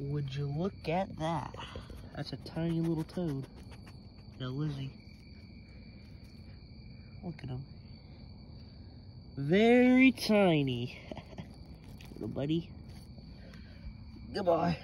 Would you look at that? That's a tiny little toad. Now, Lizzie. Look at him. Very tiny. little buddy. Goodbye.